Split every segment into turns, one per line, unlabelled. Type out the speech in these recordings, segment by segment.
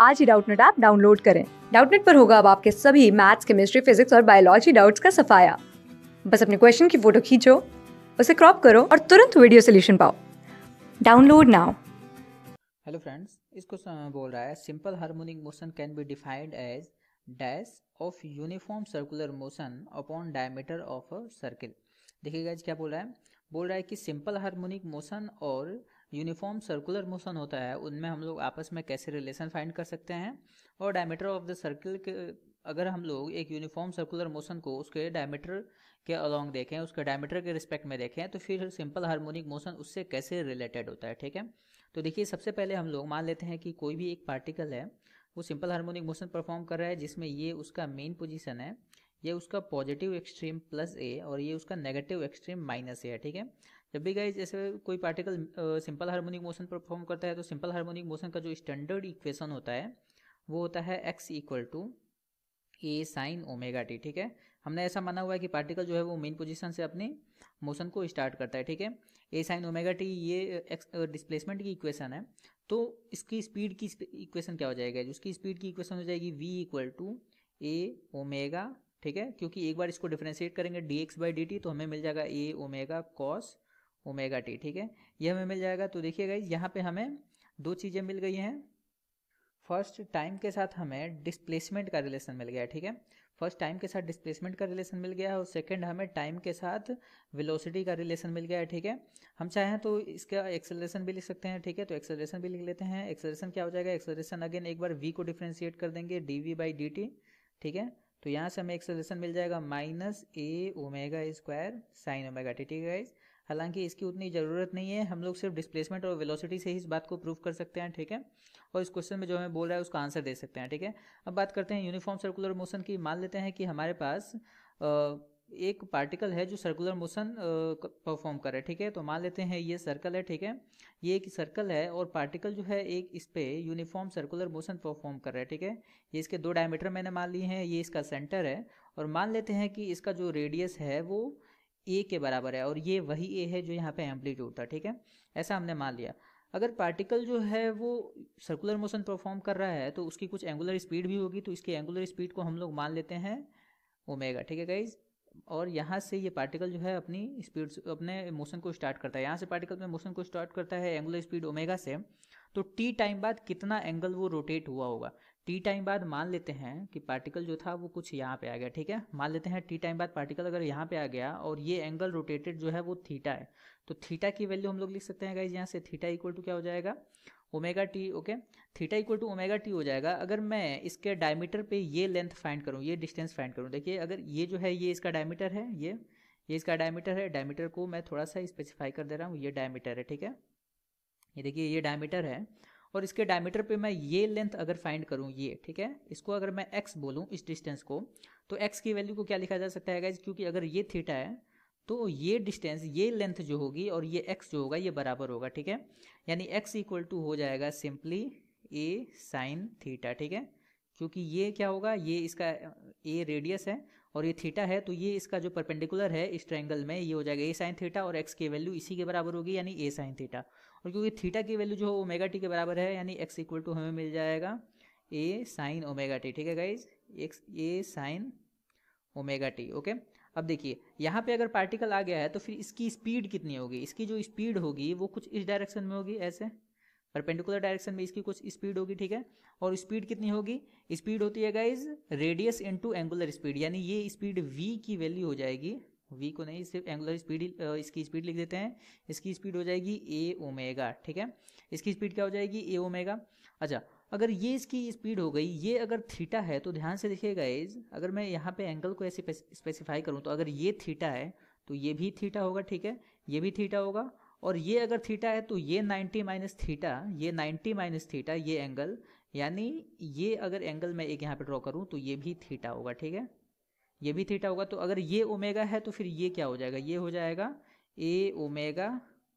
आज ही Doubtnut app download करें। डाउटनेट पर होगा अब आपके सभी मैथ्स, केमिस्ट्री, फिजिक्स और बायोलॉजी डाउट्स का सफाया। बस अपने क्वेश्चन की फ़ोटो खींचो, उसे क्रॉप करो और तुरंत वीडियो सोल्यूशन पाओ। Download now.
हेलो फ्रेंड्स इसको स- बोल रहा है, simple harmonic motion can be defined as dash of uniform circular motion upon diameter of a circle. देखिएगा क्या बोल रहा है? बोल रहा है कि सिंपल हार्मोनिक मोशन और यूनिफॉर्म सर्कुलर मोशन होता है, उनमें हम लोग आपस में कैसे रिलेशन फाइंड कर सकते हैं? और डायमीटर ऑफ़ द सर्किल के, अगर हम लोग एक यूनिफॉर्म सर्कुलर मोशन को उसके डायमीटर के अलॉन्ग देखें, उसके डायमीटर के रिस्पेक्ट में देखें तो फिर सिंपल हार्मोनिक मोशन उससे कैसे रिलेटेड होता है, ठीक है? तो देखिए, सबसे पहले हम लोग मान लेते हैं कि कोई भी एक पार्टिकल है, वो सिंपल हार्मोनिक मोशन परफॉर्म कर रहा है, जिसमें ये उसका मेन पोजीशन है, ये उसका पॉजिटिव एक्सट्रीम प्लस ए, और ये उसका नेगेटिव एक्सट्रीम माइनस ए है, ठीक है? जब भी गाइज़ जैसे कोई particle simple harmonic motion perform करता है तो सिंपल हार्मोनिक मोशन का जो स्टैंडर्ड इक्वेशन होता है, वो होता है X equal to A sine omega T ठीक है? हमने ऐसा माना हुआ है कि पार्टिकल जो है वो मेन पोजीशन से अपनी मोशन को स्टार्ट करता है, ठीक है? ए साइन ओमेगा टी ये डिस्प्लेसमेंट की इक्वेशन है तो इसकी स्पीड की इक्वेशन क्या हो जाएगा? उसकी स्पीड की इक्वेशन हो जाएगी V equal to A omega ठीक है? क्योंकि एक बार इसको डिफ्रेंशिएट करेंगे D X by D T तो हमें मिल जाएगा A omega cos omega T, ठीक है? ये हमें मिल जाएगा। तो देखिए देखिएगा यहाँ पे हमें दो चीज़ें मिल गई हैं। फ़र्स्ट टाइम के साथ हमें डिस्प्लेसमेंट का रिलेशन मिल गया, ठीक है? फ़र्स्ट टाइम के साथ डिस्प्लेसमेंट का रिलेशन मिल गया है और सेकंड हमें टाइम के साथ वेलोसिटी का रिलेशन मिल गया है ठीक है? हम चाहें तो इसका एक्सेलरेशन भी लिख सकते हैं, ठीक है? तो एक्सेलरेशन भी लिख लेते हैं। एक्सेलरेशन क्या हो जाएगा? एक्सेलरेशन अगेन एक बार वी को डिफ्रेंशिएट कर देंगे D V by D T ठीक है? तो यहाँ से हमें एक्सेलरेशन मिल जाएगा minus A omega square sine omega T ठीक है हालाँकि इसकी उतनी ज़रूरत नहीं है, हम लोग सिर्फ़ डिस्प्लेसमेंट और वेलोसिटी से ही इस बात को प्रूव कर सकते हैं, ठीक है? और इस क्वेश्चन में जो हमें बोल रहा है उसका आंसर दे सकते हैं, ठीक है? अब बात करते हैं यूनिफॉर्म सर्कुलर मोशन की। मान लेते हैं कि हमारे पास एक पार्टिकल है जो सर्कुलर मोशन परफॉर्म कर ठीक है? तो मान लेते हैं ये सर्कल है, ठीक है? ये एक सर्कल है और पार्टिकल जो है एक इस पर यूनिफॉर्म सर्कुलर मोशन परफॉर्म कर रहा है, ठीक है? ये इसके दो डायमीटर मैंने मान लिए हैं, ये इसका सेंटर है। और मान लेते हैं कि इसका जो रेडियस है वो ए के बराबर है और ये वही ए है जो यहाँ पे एम्पलीट्यूड था, ठीक है? ऐसा हमने मान लिया। अगर पार्टिकल जो है वो सर्कुलर मोशन परफॉर्म कर रहा है तो उसकी कुछ एंगुलर स्पीड भी होगी तो इसकी एंगुलर स्पीड को हम लोग मान लेते हैं ओमेगा ठीक है गाइज़ और यहाँ से ये पार्टिकल जो है अपनी स्पीड अपने मोशन को स्टार्ट करता है। यहाँ से पार्टिकल में मोशन को स्टार्ट करता है एंगुलर स्पीड ओमेगा से। तो टी टाइम बाद कितना एंगल वो रोटेट हुआ होगा? टी टाइम बाद मान लेते हैं कि पार्टिकल जो था वो कुछ यहाँ पे आ गया, ठीक है? मान लेते हैं टी टाइम बाद पार्टिकल अगर यहाँ पे आ गया और ये एंगल रोटेटेड जो है वो थीटा है तो थीटा की वैल्यू हम लोग लिख सकते हैं गाइज़ यहाँ से थीटा इक्वल टू क्या हो जाएगा? Omega T okay theta equal to omega T हो जाएगा। अगर मैं इसके डायमीटर पे ये लेंथ फाइंड करूँ, ये डिस्टेंस फाइंड करूँ, देखिए अगर ये जो है ये इसका डायमीटर है, ये ये इसका डायमीटर है डायमीटर को मैं थोड़ा सा स्पेसिफाई कर दे रहा हूँ, ये डायमीटर है, ठीक है? ये देखिए ये डायमीटर है और इसके डायमीटर पे मैं ये लेंथ अगर फाइंड करूँ, ये, ठीक है? इसको अगर मैं एक्स बोलूँ इस डिस्टेंस को तो एक्स की वैल्यू को क्या लिखा जा सकता है क्योंकि अगर ये थीटा है तो ये डिस्टेंस ये लेंथ जो होगी और ये एक्स जो होगा, ये बराबर होगा, ठीक है? यानी एक्स इक्वल टू हो जाएगा सिंपली ए साइन थीटा ठीक है? क्योंकि ये क्या होगा? ये इसका, ए रेडियस है और ये थीटा है तो ये इसका जो परपेंडिकुलर है, इस ट्रायंगल में ये हो जाएगा ए साइन थीटा और एक्स की वैल्यू इसी के बराबर होगी, यानी ए साइन थीटा और क्योंकि थीटा की वैल्यू जो है ओमेगा टी के बराबर है, यानी एक्स इक्वल टू हमें मिल जाएगा ए साइन ओमेगा टी ठीक है guys X A sine omega T okay अब देखिए, यहाँ पे अगर पार्टिकल आ गया है तो फिर इसकी स्पीड कितनी होगी? इसकी जो स्पीड होगी, वो कुछ इस डायरेक्शन में होगी, ऐसे? परपेंडिकुलर डायरेक्शन में इसकी कुछ स्पीड होगी, ठीक है? और स्पीड कितनी होगी? स्पीड होती है guys radius into angular speed यानी ये स्पीड v की वैल्यू हो जाएगी। V को नहीं, सिर्फ़ एंगुलर स्पीड इसकी स्पीड लिख देते हैं। इसकी स्पीड हो जाएगी ए ओमेगा ठीक है? इसकी स्पीड क्या हो जाएगी? ए ओमेगा अच्छा अगर ये इसकी स्पीड हो गई, ये अगर थीटा है तो ध्यान से देखिएगा इज़ अगर मैं यहाँ पे एंगल को ऐसे स्पेसिफाई करूँ तो अगर ये थीटा है तो ये भी थीटा होगा, ठीक है? ये भी थीटा होगा और ये अगर थीटा है तो ये 90 माइनस थीटा, ये 90 माइनस थीटा, ये एंगल यानी ये अगर एंगल मैं एक यहाँ पे ड्रॉ करूँ तो ये भी थीटा होगा, ठीक है? ये भी थीटा होगा तो अगर ये ओमेगा है तो फिर ये क्या हो जाएगा? ये हो जाएगा A omega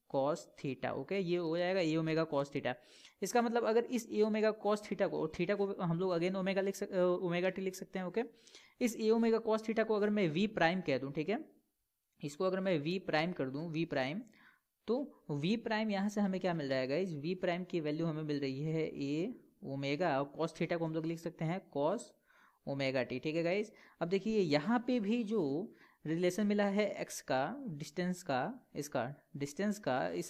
cos theta okay ये हो जाएगा ए ओमेगा कॉस थीटा इसका मतलब अगर इस ए ओमेगा कॉस थीटा को थीटा को हम लोग अगेन ओमेगा लिख सक ओमेगा टी लिख सकते हैं ओके इस ए ओमेगा कॉस थीटा को अगर मैं वी प्राइम कह दूँ, ठीक है? इसको अगर मैं वी प्राइम कर दूँ वी प्राइम तो v प्राइम यहाँ से हमें क्या मिल जाएगा इस v प्राइम की वैल्यू हमें मिल रही है ए ओमेगा और कॉस थीटा को हम लोग लिख सकते हैं कॉस ओमेगा टी ठीक है गाइज़ अब देखिए, यहाँ पे भी जो रिलेशन मिला है एक्स का डिस्टेंस का, इसका डिस्टेंस का, इस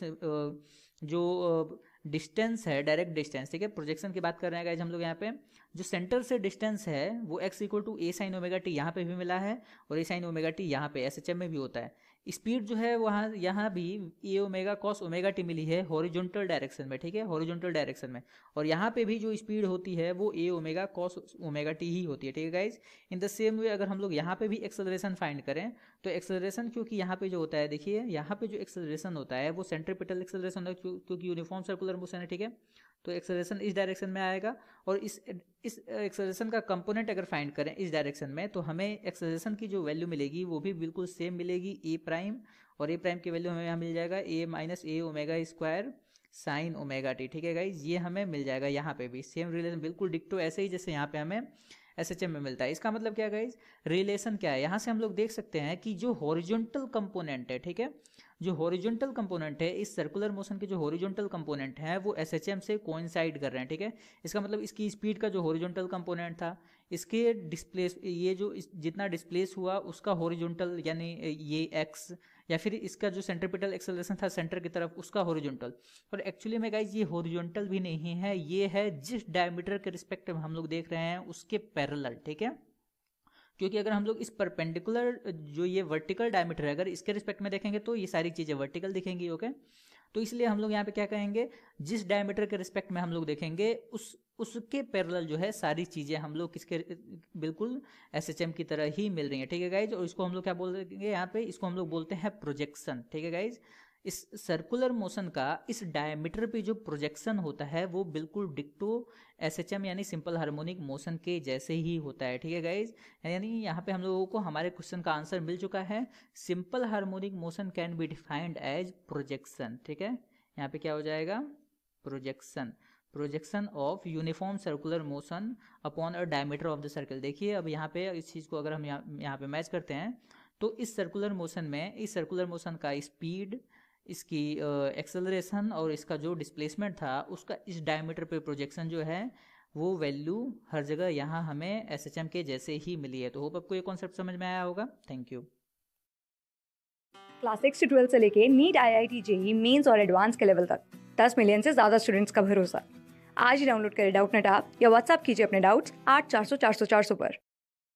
जो डिस्टेंस है डायरेक्ट डिस्टेंस ठीक है? प्रोजेक्शन की बात कर रहे हैं गाइज़ हम लोग यहाँ पे। जो सेंटर से डिस्टेंस है, वो X equal to A sine omega T यहाँ पे भी मिला है और ए साइन ओमेगा टी यहाँ पे एस एच एम में भी होता है। स्पीड जो है, वहाँ, यहाँ भी A omega cos omega T मिली है हॉरिजॉन्टल डायरेक्शन में, ठीक है? हॉरिजॉन्टल डायरेक्शन में। और यहाँ पे भी जो स्पीड होती है, वो A omega cos omega T ही होती है, ठीक है guys in the same way अगर हम लोग यहाँ पे भी एक्सेलरेशन फाइंड करें तो एक्सेलरेशन क्योंकि यहाँ पे जो होता है, देखिए, यहाँ पे जो एक्सेलरेशन होता है, वो सेंट्रीपिटल एक्सेलरेशन है क्योंकि यूनिफॉर्म सर्कुलर मोशन है, ठीक है? तो एक्सेलरेशन इस डायरेक्शन में आएगा और इस इस एक्सेलरेशन का कंपोनेंट अगर फाइंड करें इस डायरेक्शन में तो हमें एक्सेलरेशन की जो वैल्यू मिलेगी, वो भी बिल्कुल सेम मिलेगी ए प्राइम और ए प्राइम की वैल्यू हमें यहाँ मिल जाएगा A minus A omega square sine omega T ठीक है गाइज़ ये हमें मिल जाएगा यहाँ पे भी। सेम रिलेशन बिल्कुल डिक्टो ऐसे ही जैसे यहाँ पे हमें एस एच एम में मिलता है। इसका मतलब क्या गाइज़ रिलेशन क्या है? यहाँ से हम लोग देख सकते हैं कि जो हॉरिजॉन्टल कंपोनेंट है, ठीक है? जो हॉरिजॉन्टल कंपोनेंट है, इस सर्कुलर मोशन के जो हॉरिजॉन्टल कंपोनेंट है, वो एस एच एम से कोइंसाइड कर रहे हैं, ठीक है? इसका मतलब इसकी स्पीड का जो हॉरिजॉन्टल कंपोनेंट था इसके डिस्प्लेस ये जो इस, जितना डिस्प्लेस हुआ उसका हॉरिजॉन्टल यानी ये एक्स या फिर इसका जो सेंट्रीपिटल एक्सेलरेशन था सेंटर की तरफ़ उसका हॉरिजॉन्टल और एक्चुअली में गाइज़ ये हॉरिजॉन्टल भी नहीं है ये है जिस डायमीटर के रिस्पेक्ट में हम लोग देख रहे हैं उसके पैरेलल ठीक है? क्योंकि अगर हम लोग इस परपेंडिकुलर जो ये वर्टिकल डायमीटर है अगर इसके रिस्पेक्ट में देखेंगे तो ये सारी चीज़ें वर्टिकल दिखेंगी ओके तो इसलिए हम लोग यहाँ पे क्या कहेंगे, जिस डायमीटर के रिस्पेक्ट में हम लोग देखेंगे, उस, उसके पैरल जो है सारी चीज़ें हम लोग किसके, बिल्कुल एस एच एम की तरह ही मिल रही है। ठीक है गाइज़ और इसको हम लोग क्या बोल देंगे यहाँ पे इसको हम लोग बोलते हैं प्रोजेक्शन ठीक है गाइज़ इस सर्कुलर मोशन का, इस डायमीटर पे जो प्रोजेक्शन होता है, वो बिल्कुल डिक्टो एस एच एम यानी सिंपल हार्मोनिक मोशन के जैसे ही होता है, ठीक है गाइज़ यानी यहाँ पे हम लोगों को हमारे क्वेश्चन का आंसर मिल चुका है। Simple harmonic motion can be defined as projection ठीक है? यहाँ पे क्या हो जाएगा? Projection projection of uniform circular motion upon a diameter of the circle देखिए, अब यहाँ पे इस चीज़ को अगर हम यहाँ यहाँ पे मैच करते हैं तो इस सर्कुलर मोशन में, इस सर्कुलर मोशन का स्पीड इसकी एक्सेलरेशन और इसका जो डिस्प्लेसमेंट था, उसका इस डायमीटर पे प्रोजेक्शन जो है, वो वैल्यू हर जगह यहाँ हमें एस एच एम के जैसे ही मिली है। तो होप आपको ये कॉन्सेप्ट समझ में आया होगा। थैंक यू
क्लास सिक्स से ट्वेल्थ से लेके NEET I I T JEE mains और एडवांस के लेवल तक। दस मिलियन से ज़्यादा स्टूडेंट्स का भरोसा। आज ही डाउनलोड करें डाउट नेट आप या व्हाट्सअप कीजिए अपने डाउट्स आठ चार सौ चार सौ चार सौ पर।